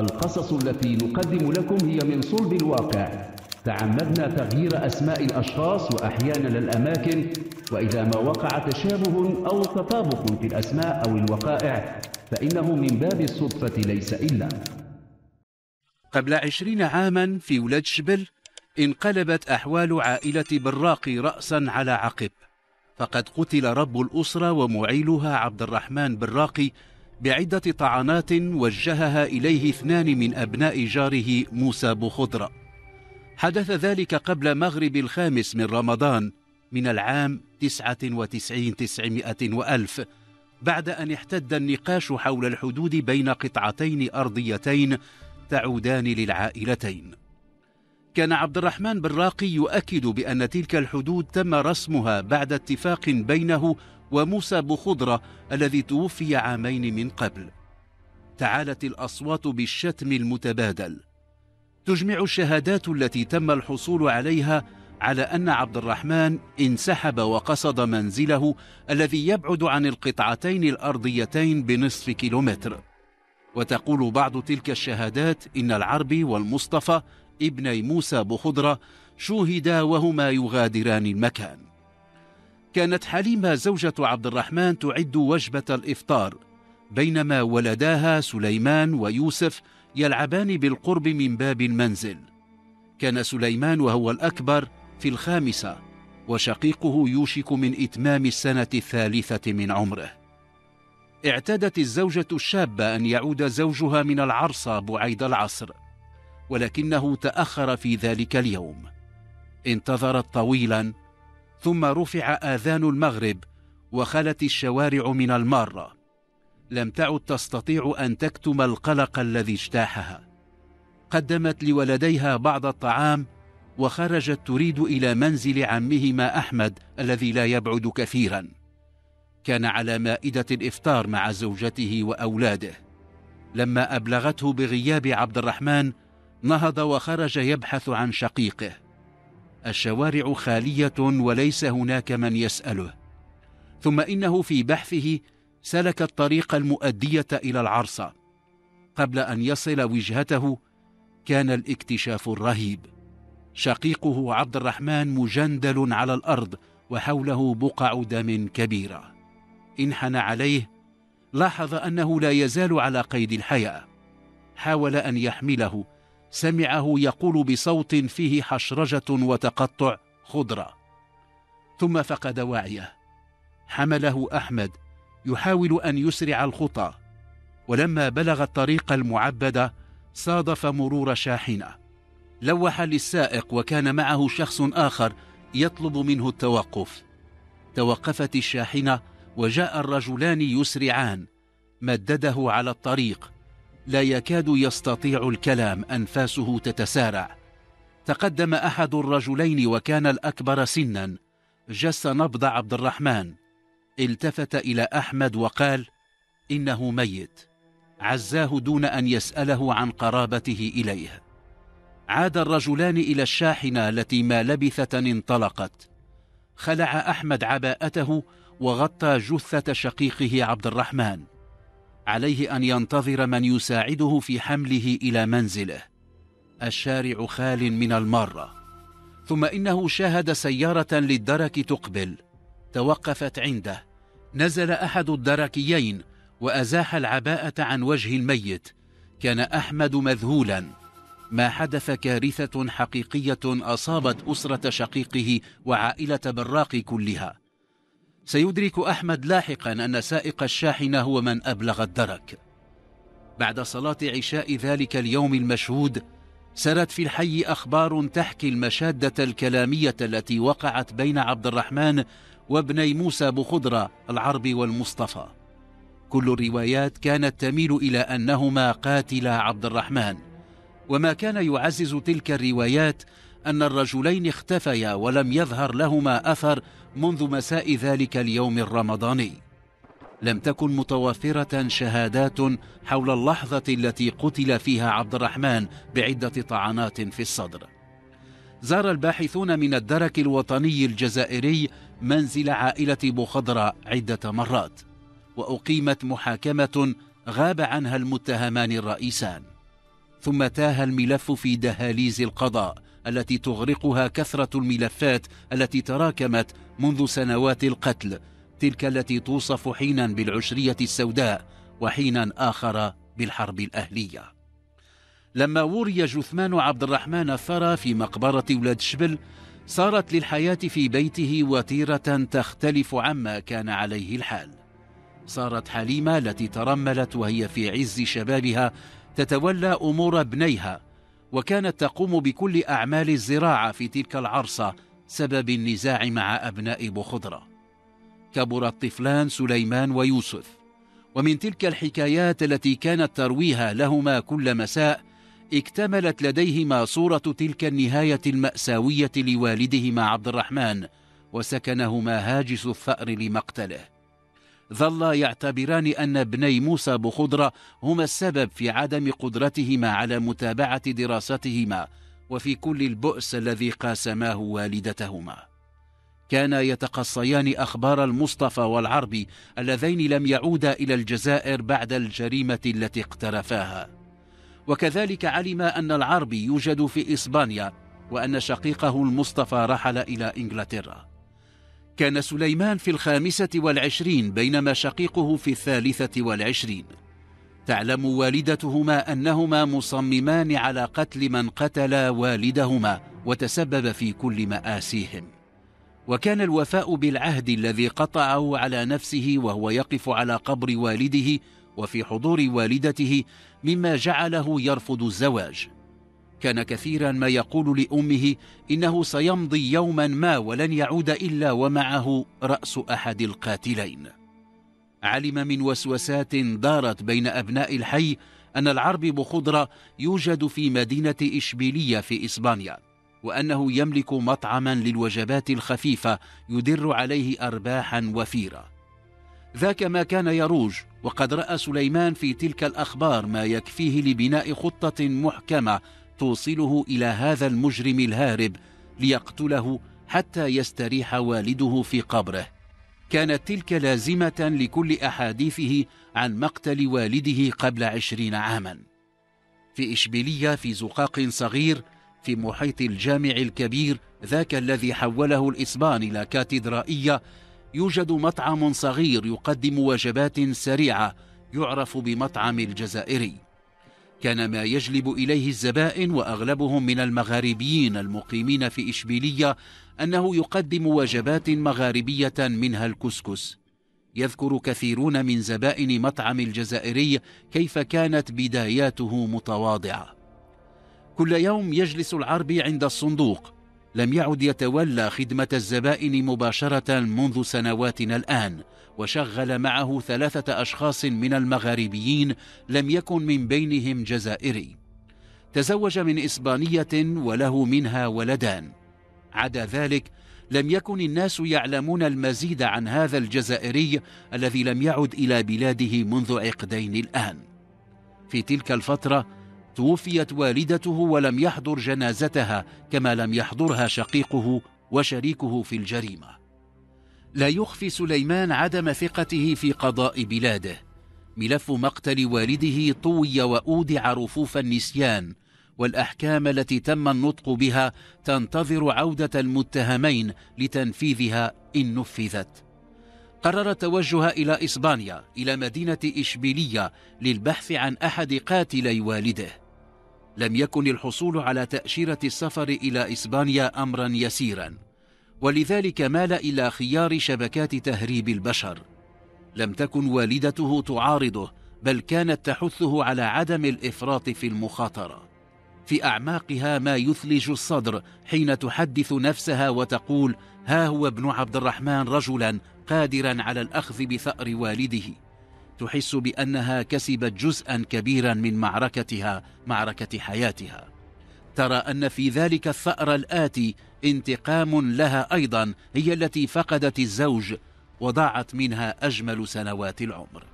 القصص التي نقدم لكم هي من صلب الواقع. تعمدنا تغيير أسماء الأشخاص وأحيانا الأماكن وإذا ما وقع تشابه أو تطابق في الأسماء أو الوقائع فإنه من باب الصدفة ليس إلا. قبل عشرين عاما في ولدشبل انقلبت أحوال عائلة براقي رأسا على عقب. فقد قتل رب الأسرة ومعيلها عبد الرحمن براقي بعدة طعنات وجهها إليه اثنان من أبناء جاره موسى بخضرة حدث ذلك قبل مغرب الخامس من رمضان من العام تسعة وتسعين تسعمائة وألف بعد أن احتد النقاش حول الحدود بين قطعتين أرضيتين تعودان للعائلتين. كان عبد الرحمن براقي يؤكد بأن تلك الحدود تم رسمها بعد اتفاق بينه وموسى بخضرة الذي توفي عامين من قبل. تعالت الأصوات بالشتم المتبادل. تجمع الشهادات التي تم الحصول عليها على أن عبد الرحمن انسحب وقصد منزله الذي يبعد عن القطعتين الأرضيتين بنصف كيلومتر. وتقول بعض تلك الشهادات إن العربي والمصطفى ابني موسى بخضرة شوهدا وهما يغادران المكان. كانت حليمة زوجة عبد الرحمن تعد وجبة الإفطار بينما ولداها سليمان ويوسف يلعبان بالقرب من باب المنزل. كان سليمان وهو الأكبر في الخامسة وشقيقه يوشك من إتمام السنة الثالثة من عمره. اعتادت الزوجة الشابة أن يعود زوجها من العرصة بعيد العصر ولكنه تأخر في ذلك اليوم. انتظرت طويلا ثم رفع آذان المغرب وخلت الشوارع من المارة. لم تعد تستطيع أن تكتم القلق الذي اجتاحها. قدمت لولديها بعض الطعام وخرجت تريد إلى منزل عمهما أحمد الذي لا يبعد كثيرا. كان على مائدة الإفطار مع زوجته وأولاده. لما أبلغته بغياب عبد الرحمن نهض وخرج يبحث عن شقيقه. الشوارع خالية وليس هناك من يسأله. ثم إنه في بحثه سلك الطريق المؤدية إلى العرصة. قبل أن يصل وجهته كان الاكتشاف الرهيب. شقيقه عبد الرحمن مجندل على الأرض وحوله بقع دم كبيرة. انحنى عليه لاحظ أنه لا يزال على قيد الحياة. حاول أن يحمله سمعه يقول بصوت فيه حشرجة وتقطع خضرة. ثم فقد وعيه. حمله أحمد. يحاول أن يسرع الخطى. ولما بلغ الطريق المعبد صادف مرور شاحنة. لوح للسائق وكان معه شخص آخر يطلب منه التوقف. توقفت الشاحنة وجاء الرجلان يسرعان. مدده على الطريق. لا يكاد يستطيع الكلام أنفاسه تتسارع. تقدم أحد الرجلين وكان الأكبر سنا. جس نبض عبد الرحمن. التفت إلى أحمد وقال إنه ميت. عزاه دون أن يسأله عن قرابته إليه. عاد الرجلان إلى الشاحنة التي ما لبثت أن انطلقت. خلع أحمد عباءته وغطى جثة شقيقه عبد الرحمن. عليه أن ينتظر من يساعده في حمله إلى منزله. الشارع خال من المارة ثم إنه شاهد سيارة للدرك تقبل. توقفت عنده. نزل أحد الدركيين وأزاح العباءة عن وجه الميت. كان أحمد مذهولا. ما حدث كارثة حقيقية أصابت أسرة شقيقه وعائلة براق كلها. سيدرك أحمد لاحقا أن سائق الشاحنة هو من أبلغ الدرك. بعد صلاة عشاء ذلك اليوم المشهود سرت في الحي أخبار تحكي المشادة الكلامية التي وقعت بين عبد الرحمن وابني موسى بخضرة العربي والمصطفى. كل الروايات كانت تميل إلى أنهما قاتلا عبد الرحمن. وما كان يعزز تلك الروايات أن الرجلين اختفيا ولم يظهر لهما أثر منذ مساء ذلك اليوم الرمضاني. لم تكن متوفرة شهادات حول اللحظة التي قتل فيها عبد الرحمن بعدة طعنات في الصدر. زار الباحثون من الدرك الوطني الجزائري منزل عائلة بخضرة عدة مرات وأقيمت محاكمة غاب عنها المتهمان الرئيسان. ثم تاه الملف في دهاليز القضاء التي تغرقها كثرة الملفات التي تراكمت منذ سنوات القتل تلك التي توصف حينا بالعشرية السوداء وحينا آخر بالحرب الأهلية. لما وري جثمان عبد الرحمن الثرى في مقبرة ولاد شبل صارت للحياة في بيته وتيرة تختلف عما كان عليه الحال. صارت حليمة التي ترملت وهي في عز شبابها تتولى أمور ابنيها وكانت تقوم بكل أعمال الزراعة في تلك العرصة سبب النزاع مع أبناء بخضرة. كبر الطفلان سليمان ويوسف ومن تلك الحكايات التي كانت ترويها لهما كل مساء اكتملت لديهما صورة تلك النهاية المأساوية لوالدهما عبد الرحمن وسكنهما هاجس الثأر لمقتله. ظلا يعتبران أن ابني موسى بخضرة هما السبب في عدم قدرتهما على متابعة دراستهما وفي كل البؤس الذي قاسماه والدتهما. كانا يتقصيان أخبار المصطفى والعربي اللذين لم يعودا إلى الجزائر بعد الجريمة التي اقترفاها. وكذلك علم أن العربي يوجد في إسبانيا وأن شقيقه المصطفى رحل إلى إنجلترا. كان سليمان في الخامسة والعشرين بينما شقيقه في الثالثة والعشرين. تعلم والدتهما أنهما مصممان على قتل من قتل والدهما وتسبب في كل مآسيهم. وكان الوفاء بالعهد الذي قطعه على نفسه وهو يقف على قبر والده وفي حضور والدته مما جعله يرفض الزواج. كان كثيرا ما يقول لأمه إنه سيمضي يوما ما ولن يعود إلا ومعه رأس أحد القاتلين. علم من وسوسات دارت بين أبناء الحي أن العرب بخضرة يوجد في مدينة إشبيلية في إسبانيا وأنه يملك مطعما للوجبات الخفيفة يدر عليه أرباحا وفيرة. ذاك ما كان يروج وقد رأى سليمان في تلك الأخبار ما يكفيه لبناء خطة محكمة توصله إلى هذا المجرم الهارب ليقتله حتى يستريح والده في قبره. كانت تلك لازمة لكل أحاديثه عن مقتل والده قبل عشرين عاما. في إشبيلية في زقاق صغير في محيط الجامع الكبير ذاك الذي حوله الإسبان إلى كاتدرائية يوجد مطعم صغير يقدم وجبات سريعة يعرف بمطعم الجزائري. كان ما يجلب إليه الزبائن وأغلبهم من المغاربيين المقيمين في إشبيلية أنه يقدم وجبات مغاربية منها الكسكس. يذكر كثيرون من زبائن مطعم الجزائري كيف كانت بداياته متواضعة. كل يوم يجلس العربي عند الصندوق لم يعد يتولى خدمة الزبائن مباشرة منذ سنواتنا الآن وشغل معه ثلاثة أشخاص من المغاربيين لم يكن من بينهم جزائري. تزوج من إسبانية وله منها ولدان. عدا ذلك لم يكن الناس يعلمون المزيد عن هذا الجزائري الذي لم يعد إلى بلاده منذ عقدين الآن. في تلك الفترة توفيت والدته ولم يحضر جنازتها كما لم يحضرها شقيقه وشريكه في الجريمة. لا يخفي سليمان عدم ثقته في قضاء بلاده. ملف مقتل والده طوي وأودع رفوف النسيان والأحكام التي تم النطق بها تنتظر عودة المتهمين لتنفيذها إن نفذت. قرر التوجه إلى إسبانيا إلى مدينة إشبيلية للبحث عن أحد قاتلي والده. لم يكن الحصول على تأشيرة السفر إلى إسبانيا امرا يسيرا ولذلك مال إلى خيار شبكات تهريب البشر. لم تكن والدته تعارضه بل كانت تحثه على عدم الإفراط في المخاطرة. في أعماقها ما يثلج الصدر حين تحدث نفسها وتقول ها هو ابن عبد الرحمن رجلا قادرا على الأخذ بثأر والده. تحس بأنها كسبت جزءا كبيرا من معركتها معركة حياتها. ترى أن في ذلك الثأر الآتي انتقام لها أيضا هي التي فقدت الزوج وضاعت منها أجمل سنوات العمر.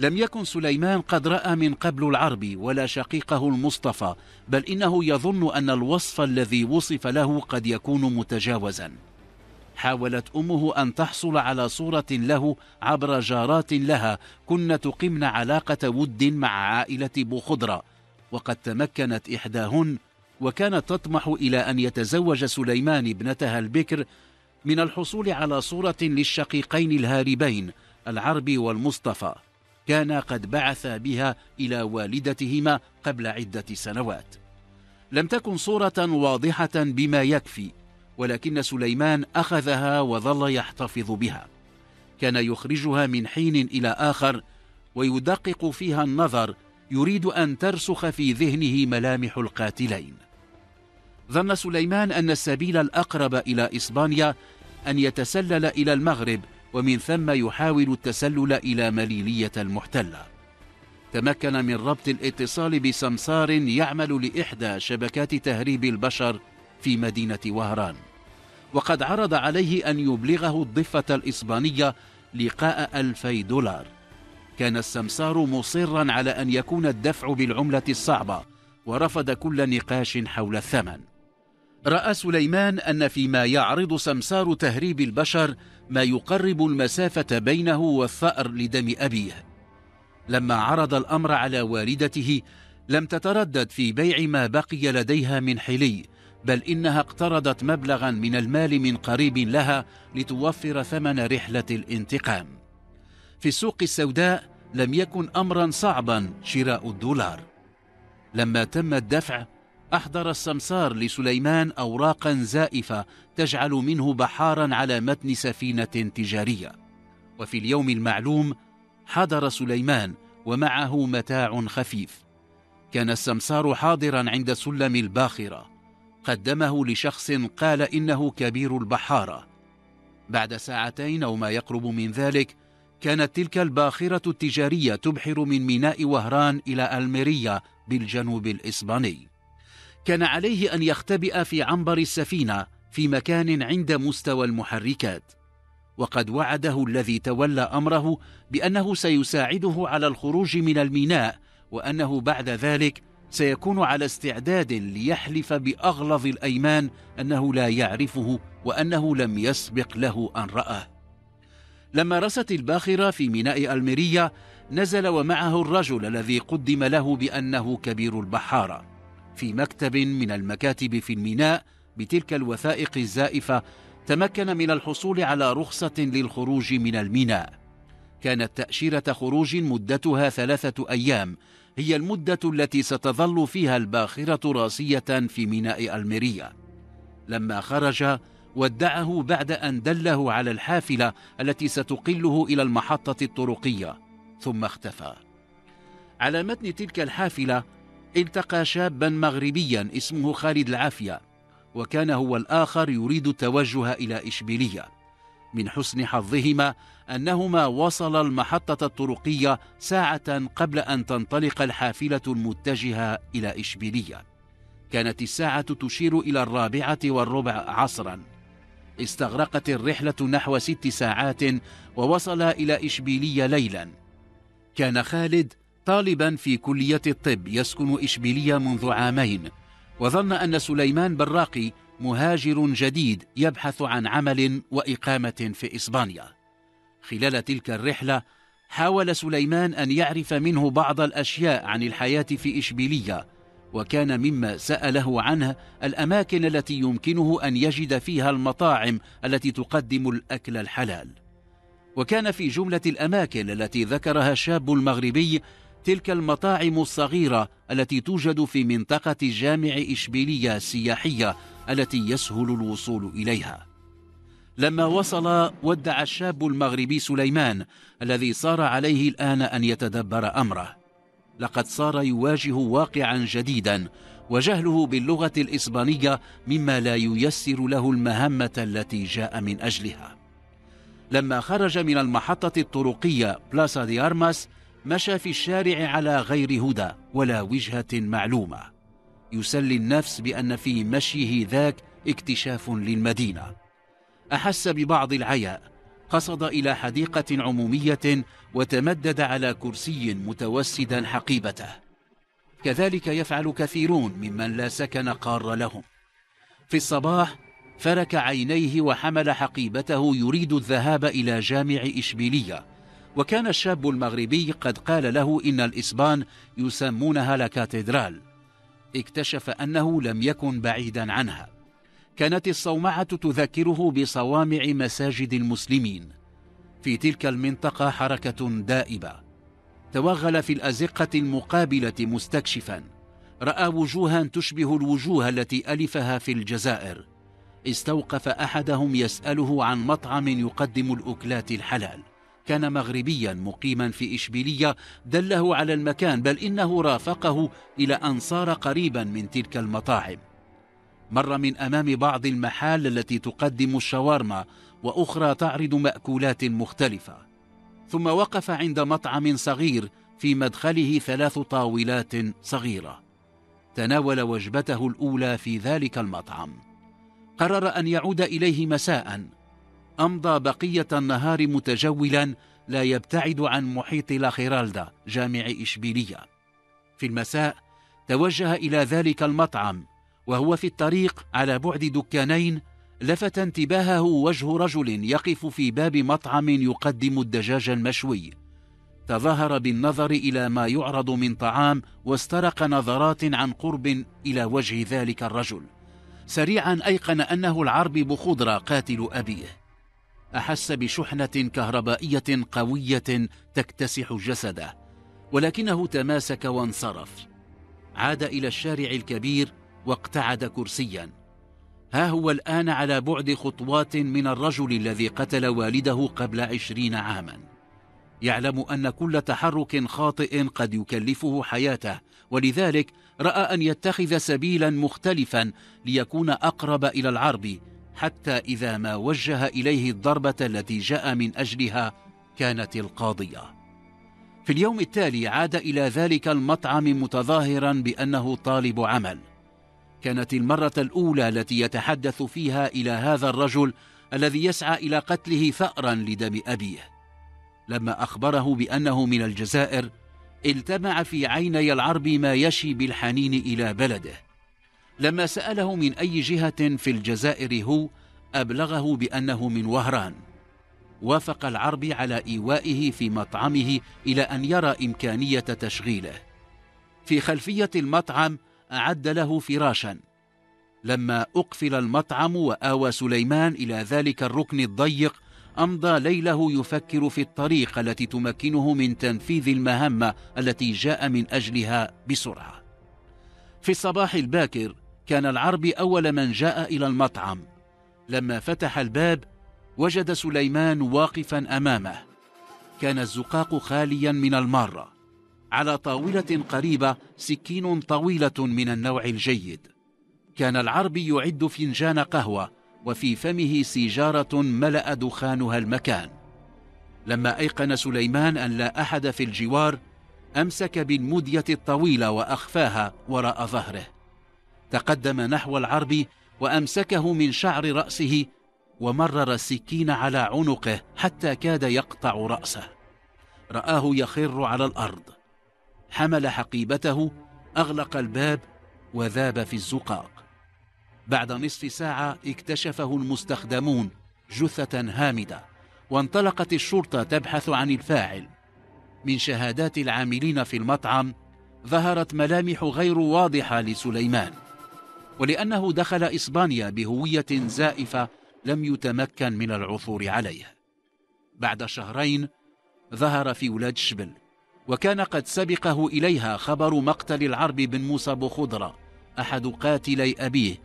لم يكن سليمان قد رأى من قبل العربي ولا شقيقه المصطفى بل إنه يظن أن الوصف الذي وصف له قد يكون متجاوزا. حاولت أمه أن تحصل على صورة له عبر جارات لها كن تقمن علاقة ود مع عائلة بخضره وقد تمكنت إحداهن وكانت تطمح إلى أن يتزوج سليمان ابنتها البكر من الحصول على صورة للشقيقين الهاربين العربي والمصطفى. كان قد بعث بها إلى والدتهما قبل عدة سنوات. لم تكن صورة واضحة بما يكفي. ولكن سليمان أخذها وظل يحتفظ بها. كان يخرجها من حين إلى آخر ويدقق فيها النظر يريد أن ترسخ في ذهنه ملامح القاتلين. ظن سليمان أن السبيل الأقرب إلى إسبانيا أن يتسلل إلى المغرب ومن ثم يحاول التسلل إلى مليلية المحتلة. تمكن من ربط الاتصال بسمسار يعمل لإحدى شبكات تهريب البشر في مدينة وهران. وقد عرض عليه أن يبلغه الضفة الإسبانية لقاء ألفي دولار. كان السمسار مصرا على أن يكون الدفع بالعملة الصعبة ورفض كل نقاش حول الثمن. رأى سليمان أن فيما يعرض سمسار تهريب البشر ما يقرب المسافة بينه والثأر لدم أبيه. لما عرض الأمر على والدته لم تتردد في بيع ما بقي لديها من حلي بل إنها اقترضت مبلغا من المال من قريب لها لتوفر ثمن رحلة الانتقام. في السوق السوداء لم يكن أمرا صعبا شراء الدولار. لما تم الدفع أحضر السمسار لسليمان أوراقا زائفة تجعل منه بحارا على متن سفينة تجارية. وفي اليوم المعلوم حضر سليمان ومعه متاع خفيف. كان السمسار حاضرا عند سلم الباخرة. قدمه لشخص قال إنه كبير البحارة. بعد ساعتين أو ما يقرب من ذلك كانت تلك الباخرة التجارية تبحر من ميناء وهران إلى ألميريا بالجنوب الإسباني. كان عليه أن يختبئ في عنبر السفينة في مكان عند مستوى المحركات. وقد وعده الذي تولى أمره بأنه سيساعده على الخروج من الميناء وأنه بعد ذلك سيكون على استعداد ليحلف بأغلظ الأيمان أنه لا يعرفه وأنه لم يسبق له أن رآه لما رست الباخرة في ميناء ألميريا نزل ومعه الرجل الذي قدم له بأنه كبير البحارة. في مكتب من المكاتب في الميناء بتلك الوثائق الزائفة تمكن من الحصول على رخصة للخروج من الميناء. كانت تأشيرة خروج مدتها ثلاثة أيام هي المدة التي ستظل فيها الباخرة راسية في ميناء ألميريا. لما خرج ودعه بعد أن دله على الحافلة التي ستقله إلى المحطة الطرقية ثم اختفى. على متن تلك الحافلة التقى شابا مغربيا اسمه خالد العافية وكان هو الآخر يريد التوجه إلى إشبيلية. من حسن حظهما أنهما وصل المحطة الطرقية ساعة قبل أن تنطلق الحافلة المتجهة إلى إشبيلية. كانت الساعة تشير إلى الرابعة والربع عصرا. استغرقت الرحلة نحو ست ساعات ووصل إلى إشبيلية ليلا. كان خالد طالبا في كلية الطب يسكن إشبيلية منذ عامين وظن أن سليمان براقي مهاجر جديد يبحث عن عمل وإقامة في إسبانيا. خلال تلك الرحلة حاول سليمان أن يعرف منه بعض الأشياء عن الحياة في إشبيلية وكان مما سأله عنه الأماكن التي يمكنه أن يجد فيها المطاعم التي تقدم الأكل الحلال. وكان في جملة الأماكن التي ذكرها الشاب المغربي تلك المطاعم الصغيرة التي توجد في منطقة جامع إشبيلية السياحية التي يسهل الوصول إليها. لما وصل ودع الشاب المغربي سليمان الذي صار عليه الآن أن يتدبر أمره. لقد صار يواجه واقعا جديدا وجهله باللغة الإسبانية مما لا ييسر له المهمة التي جاء من أجلها. لما خرج من المحطة الطرقية بلاسا دي أرماس مشى في الشارع على غير هدى ولا وجهة معلومة. يسلي النفس بأن في مشيه ذاك اكتشاف للمدينة. أحس ببعض العياء قصد إلى حديقة عمومية وتمدد على كرسي متوسدا حقيبته. كذلك يفعل كثيرون ممن لا سكن قار لهم. في الصباح فرك عينيه وحمل حقيبته يريد الذهاب إلى جامع إشبيلية. وكان الشاب المغربي قد قال له إن الإسبان يسمونها لكاتدرال. اكتشف أنه لم يكن بعيدا عنها. كانت الصومعة تذكره بصوامع مساجد المسلمين. في تلك المنطقة حركة دائبة. توغل في الأزقة المقابلة مستكشفا. رأى وجوها تشبه الوجوه التي ألفها في الجزائر. استوقف أحدهم يسأله عن مطعم يقدم الأكلات الحلال. كان مغربيا مقيما في إشبيلية دله على المكان بل إنه رافقه إلى أن صار قريبا من تلك المطاعم. مر من أمام بعض المحال التي تقدم الشاورما وأخرى تعرض مأكولات مختلفة. ثم وقف عند مطعم صغير في مدخله ثلاث طاولات صغيرة. تناول وجبته الأولى في ذلك المطعم. قرر أن يعود إليه مساء. أمضى بقية النهار متجولا لا يبتعد عن محيط لاخيرالدا جامع إشبيلية. في المساء توجه إلى ذلك المطعم وهو في الطريق على بعد دكانين لفت انتباهه وجه رجل يقف في باب مطعم يقدم الدجاج المشوي. تظاهر بالنظر إلى ما يعرض من طعام واسترق نظرات عن قرب إلى وجه ذلك الرجل. سريعا أيقن أنه العربي بخضرة قاتل أبيه. أحس بشحنة كهربائية قوية تكتسح جسده ولكنه تماسك وانصرف. عاد إلى الشارع الكبير واقتعد كرسيا. ها هو الآن على بعد خطوات من الرجل الذي قتل والده قبل عشرين عاما. يعلم أن كل تحرك خاطئ قد يكلفه حياته ولذلك رأى أن يتخذ سبيلا مختلفا ليكون أقرب إلى العرب حتى إذا ما وجه إليه الضربة التي جاء من أجلها كانت القاضية. في اليوم التالي عاد إلى ذلك المطعم متظاهرا بأنه طالب عمل. كانت المرة الأولى التي يتحدث فيها إلى هذا الرجل الذي يسعى إلى قتله ثأرا لدم أبيه. لما أخبره بأنه من الجزائر التمع في عيني العرب ما يشي بالحنين إلى بلده. لما سأله من أي جهة في الجزائر هو أبلغه بأنه من وهران. وافق العرب على إيوائه في مطعمه إلى أن يرى إمكانية تشغيله. في خلفية المطعم أعد له فراشا. لما أقفل المطعم وآوى سليمان إلى ذلك الركن الضيق أمضى ليله يفكر في الطريقة التي تمكنه من تنفيذ المهمة التي جاء من أجلها بسرعة. في الصباح الباكر كان العربي أول من جاء إلى المطعم. لما فتح الباب وجد سليمان واقفا أمامه. كان الزقاق خاليا من المارة على طاولة قريبة سكين طويلة من النوع الجيد. كان العربي يعد فنجان قهوة وفي فمه سيجارة ملأ دخانها المكان. لما أيقن سليمان أن لا أحد في الجوار أمسك بالمدية الطويلة وأخفاها وراء ظهره. تقدم نحو العرب وأمسكه من شعر رأسه ومرر السكين على عنقه حتى كاد يقطع رأسه. رآه يخر على الأرض. حمل حقيبته أغلق الباب وذاب في الزقاق. بعد نصف ساعة اكتشفه المستخدمون جثة هامدة وانطلقت الشرطة تبحث عن الفاعل. من شهادات العاملين في المطعم ظهرت ملامح غير واضحة لسليمان. ولأنه دخل إسبانيا بهوية زائفة لم يتمكن من العثور عليه. بعد شهرين ظهر في ولاد شبل وكان قد سبقه إليها خبر مقتل العرب بن موسى بخضرة أحد قاتلي أبيه.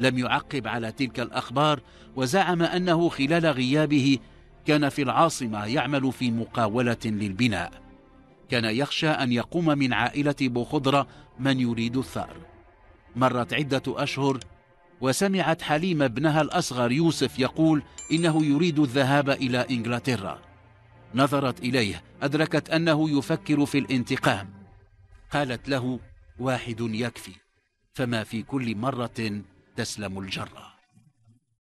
لم يعقب على تلك الأخبار وزعم أنه خلال غيابه كان في العاصمة يعمل في مقاولة للبناء. كان يخشى أن يقوم من عائلة بخضرة من يريد الثأر. مرت عدة أشهر وسمعت حليم ابنها الأصغر يوسف يقول إنه يريد الذهاب إلى إنجلترا. نظرت إليه أدركت أنه يفكر في الانتقام. قالت له واحد يكفي فما في كل مرة تسلم الجرة.